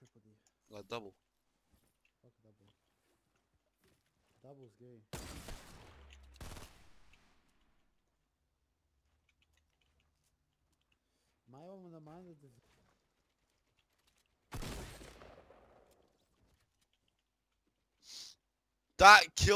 triple D. Like double. Fuck double. Double's gay. My own the mind of is That killed.